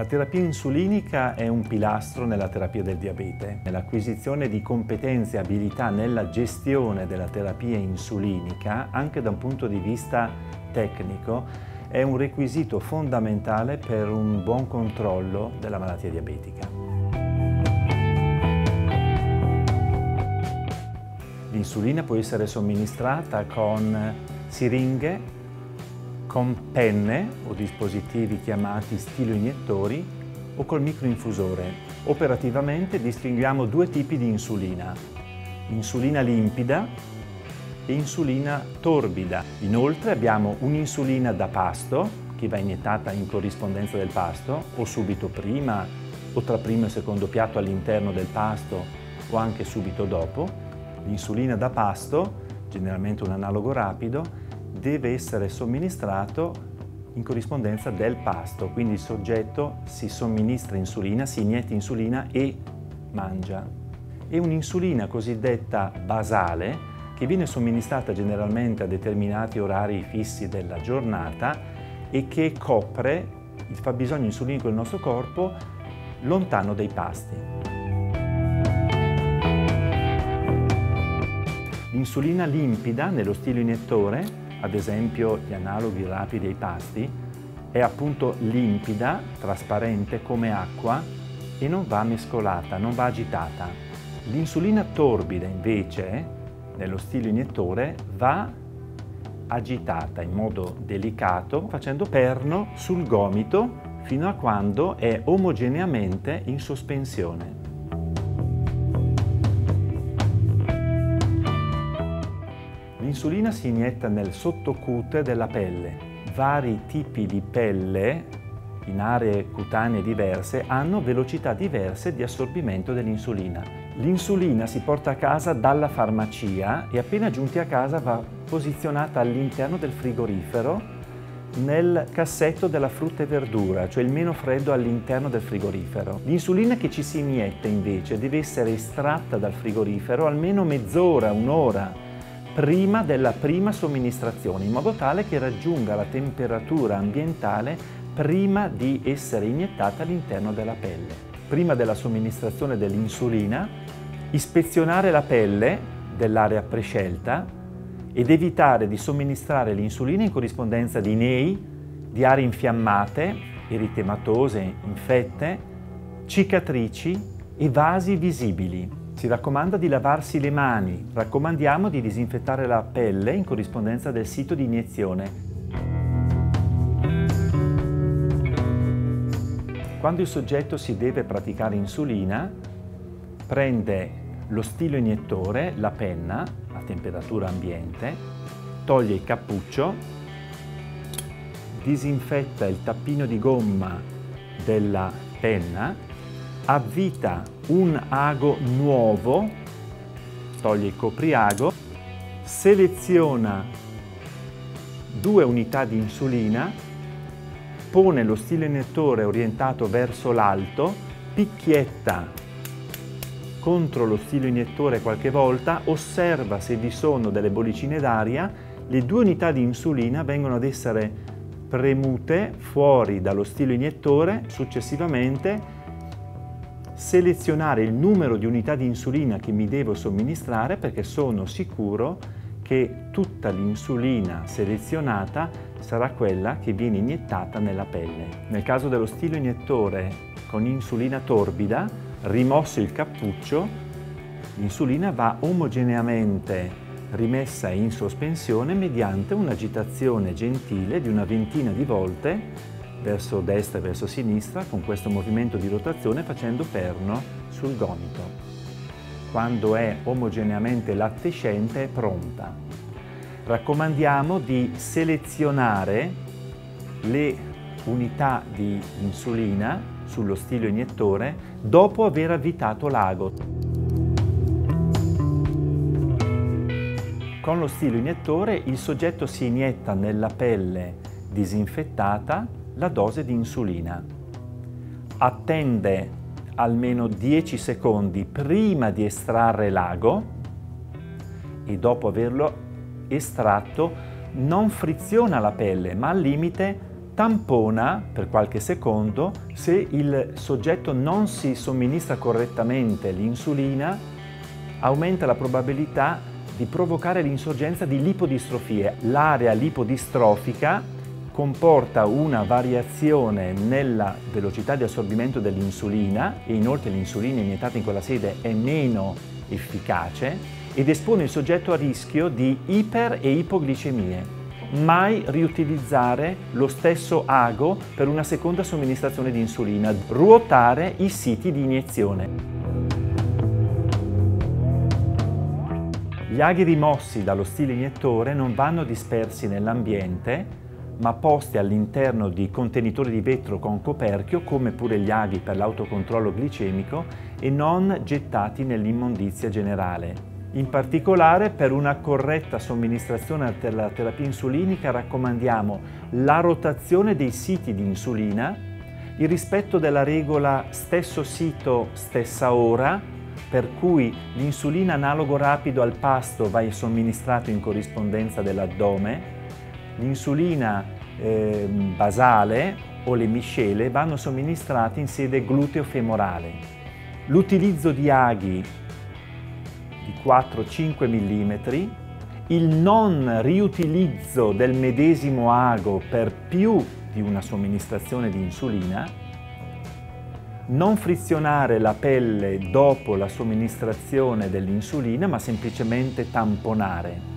La terapia insulinica è un pilastro nella terapia del diabete. L'acquisizione di competenze e abilità nella gestione della terapia insulinica, anche da un punto di vista tecnico, è un requisito fondamentale per un buon controllo della malattia diabetica. L'insulina può essere somministrata con siringhe con penne o dispositivi chiamati stilo iniettori o col microinfusore. Operativamente distinguiamo due tipi di insulina, insulina limpida e insulina torbida. Inoltre abbiamo un'insulina da pasto che va iniettata in corrispondenza del pasto o subito prima o tra primo e secondo piatto all'interno del pasto o anche subito dopo. L'insulina da pasto, generalmente un analogo rapido, deve essere somministrato in corrispondenza del pasto, quindi il soggetto si somministra insulina, si inietta insulina e mangia. È un'insulina cosiddetta basale che viene somministrata generalmente a determinati orari fissi della giornata e che copre il fabbisogno insulinico del nostro corpo lontano dai pasti. L'insulina limpida nello stile iniettore ad esempio gli analoghi rapidi ai pasti, è appunto limpida, trasparente come acqua e non va mescolata, non va agitata. L'insulina torbida invece, nello stile iniettore, va agitata in modo delicato facendo perno sul gomito fino a quando è omogeneamente in sospensione. L'insulina si inietta nel sottocute della pelle. Vari tipi di pelle in aree cutanee diverse hanno velocità diverse di assorbimento dell'insulina. L'insulina si porta a casa dalla farmacia e appena giunti a casa va posizionata all'interno del frigorifero nel cassetto della frutta e verdura, cioè il meno freddo all'interno del frigorifero. L'insulina che ci si inietta invece deve essere estratta dal frigorifero almeno mezz'ora, un'ora prima della prima somministrazione, in modo tale che raggiunga la temperatura ambientale prima di essere iniettata all'interno della pelle. Prima della somministrazione dell'insulina, ispezionare la pelle dell'area prescelta ed evitare di somministrare l'insulina in corrispondenza di nei, di aree infiammate, eritematose, infette, cicatrici e vasi visibili. Si raccomanda di lavarsi le mani, raccomandiamo di disinfettare la pelle in corrispondenza del sito di iniezione. Quando il soggetto si deve praticare insulina, prende lo stilo iniettore, la penna, a temperatura ambiente, toglie il cappuccio, disinfetta il tappino di gomma della penna avvita un ago nuovo, toglie il copriago, seleziona due unità di insulina, pone lo stile iniettore orientato verso l'alto, picchietta contro lo stile iniettore qualche volta, osserva se vi sono delle bollicine d'aria, le due unità di insulina vengono ad essere premute fuori dallo stilo iniettore, successivamente selezionare il numero di unità di insulina che mi devo somministrare perché sono sicuro che tutta l'insulina selezionata sarà quella che viene iniettata nella pelle. Nel caso dello stilo iniettore con insulina torbida, rimosso il cappuccio, l'insulina va omogeneamente rimessa in sospensione mediante un'agitazione gentile di una ventina di volte verso destra e verso sinistra con questo movimento di rotazione facendo perno sul gomito. Quando è omogeneamente lattescente è pronta. Raccomandiamo di selezionare le unità di insulina sullo stilo iniettore dopo aver avvitato l'ago. Con lo stilo iniettore il soggetto si inietta nella pelle disinfettata la dose di insulina. Attende almeno 10 secondi prima di estrarre l'ago e dopo averlo estratto non friziona la pelle ma al limite tampona per qualche secondo, se il soggetto non si somministra correttamente l'insulina, aumenta la probabilità di provocare l'insorgenza di lipodistrofie. L'area lipodistrofica comporta una variazione nella velocità di assorbimento dell'insulina e inoltre l'insulina iniettata in quella sede è meno efficace ed espone il soggetto a rischio di iper e ipoglicemie. Mai riutilizzare lo stesso ago per una seconda somministrazione di insulina. Ruotare i siti di iniezione. Gli aghi rimossi dallo stile iniettore non vanno dispersi nell'ambiente, ma posti all'interno di contenitori di vetro con coperchio, come pure gli aghi per l'autocontrollo glicemico, e non gettati nell'immondizia generale. In particolare per una corretta somministrazione della terapia insulinica raccomandiamo la rotazione dei siti di insulina, il rispetto della regola stesso sito, stessa ora, per cui l'insulina analogo rapido al pasto va somministrato in corrispondenza dell'addome, l'insulina eh, basale o le miscele vanno somministrate in sede gluteo-femorale. L'utilizzo di aghi di 4-5 mm, il non riutilizzo del medesimo ago per più di una somministrazione di insulina non frizionare la pelle dopo la somministrazione dell'insulina, ma semplicemente tamponare.